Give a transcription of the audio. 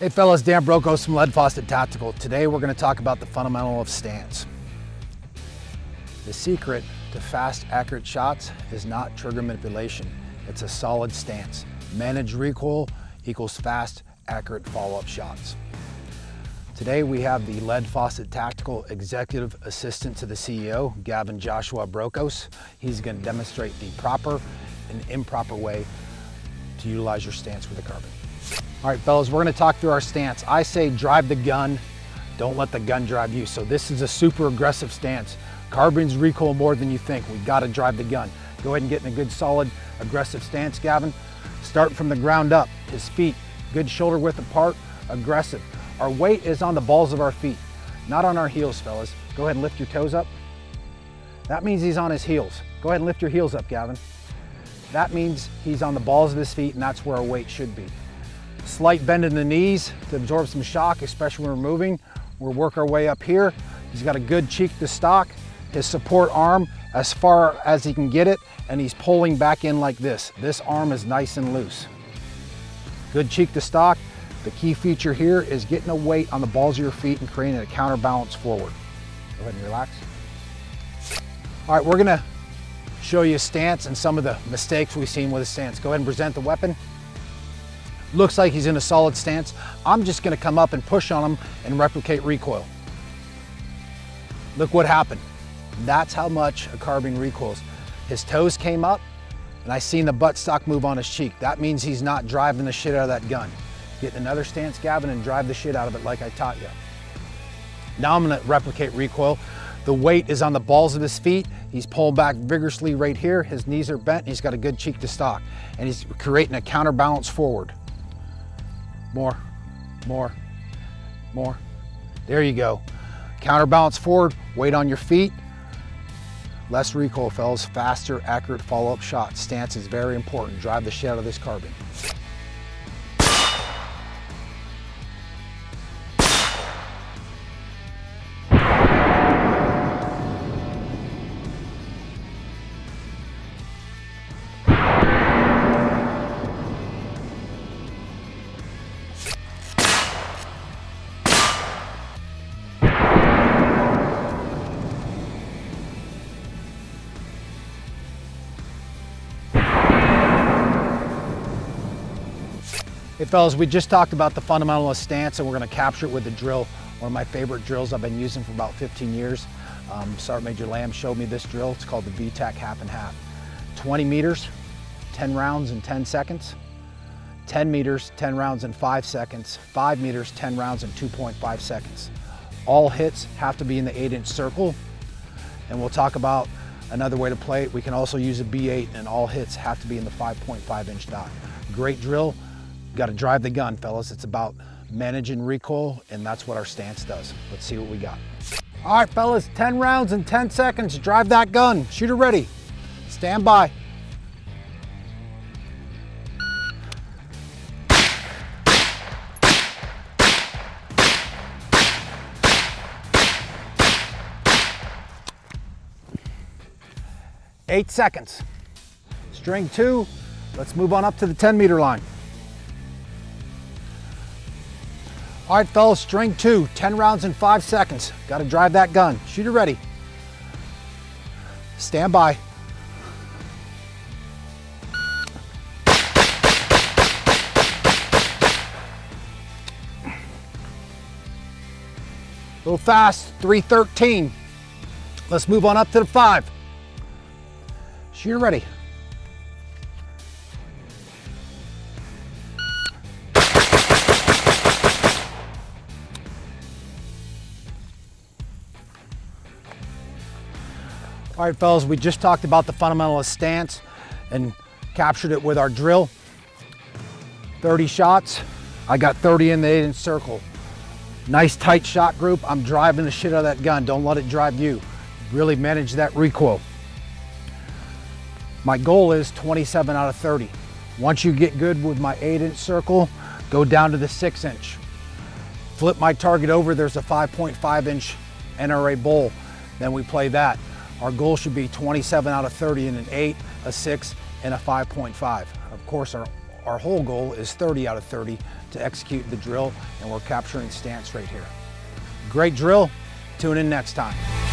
Hey fellas, Dan Brokos from Lead Faucet Tactical. Today we're going to talk about the fundamental of stance. The secret to fast, accurate shots is not trigger manipulation. It's a solid stance. Managed recoil equals fast, accurate follow-up shots. Today we have the Lead Faucet Tactical Executive Assistant to the CEO, Gavin Joshua Brokos. He's going to demonstrate the proper and improper way to utilize your stance with the carbine. All right, fellas, we're gonna talk through our stance. I say drive the gun, don't let the gun drive you. So this is a super aggressive stance. Carbines recoil more than you think. We gotta drive the gun. Go ahead and get in a good, solid, aggressive stance, Gavin. Start from the ground up. His feet, good shoulder width apart, aggressive. Our weight is on the balls of our feet, not on our heels, fellas. Go ahead and lift your toes up. That means he's on his heels. Go ahead and lift your heels up, Gavin. That means he's on the balls of his feet and that's where our weight should be. Slight bend in the knees to absorb some shock, especially when we're moving. We'll work our way up here. He's got a good cheek to stock, his support arm as far as he can get it, and he's pulling back in like this. This arm is nice and loose. Good cheek to stock. The key feature here is getting a weight on the balls of your feet and creating a counterbalance forward. Go ahead and relax. All right, we're gonna show you a stance and some of the mistakes we've seen with a stance. Go ahead and present the weapon. Looks like he's in a solid stance. I'm just gonna come up and push on him and replicate recoil. Look what happened. That's how much a carbine recoils. His toes came up and I seen the buttstock move on his cheek. That means he's not driving the shit out of that gun. Get another stance, Gavin, and drive the shit out of it like I taught you. Now I'm gonna replicate recoil. The weight is on the balls of his feet. He's pulling back vigorously right here. His knees are bent. He's got a good cheek to stock. And he's creating a counterbalance forward. More, more, more. There you go. Counterbalance forward, weight on your feet. Less recoil, fellas. Faster, accurate follow-up shot. Stance is very important. Drive the shit out of this carbine. Hey fellas, we just talked about the fundamentalist stance and we're gonna capture it with the drill. One of my favorite drills I've been using for about 15 years. Um, Sergeant Major Lamb showed me this drill. It's called the VTAC half and half. 20 meters, 10 rounds in 10 seconds. 10 meters, 10 rounds in five seconds. Five meters, 10 rounds in 2.5 seconds. All hits have to be in the eight inch circle. And we'll talk about another way to play it. We can also use a B8 and all hits have to be in the 5.5 inch dot. Great drill. Got to drive the gun, fellas. It's about managing recoil, and that's what our stance does. Let's see what we got. All right, fellas, 10 rounds in 10 seconds. Drive that gun. Shooter ready. Stand by. Eight seconds. String two. Let's move on up to the 10 meter line. All right, fellas, string two, 10 rounds in five seconds. Got to drive that gun. Shooter ready. Stand by. A little fast, 313. Let's move on up to the five. Shooter ready. All right, fellas, we just talked about the fundamentalist stance and captured it with our drill. 30 shots. I got 30 in the eight inch circle. Nice tight shot group. I'm driving the shit out of that gun. Don't let it drive you. Really manage that recoil. My goal is 27 out of 30. Once you get good with my eight inch circle, go down to the six inch. Flip my target over, there's a 5.5 inch NRA bowl. Then we play that. Our goal should be 27 out of 30 in an 8, a 6, and a 5.5. Of course, our Our whole goal is 30 out of 30 to execute the drill and we're capturing stance right here. Great drill. Tune in next time.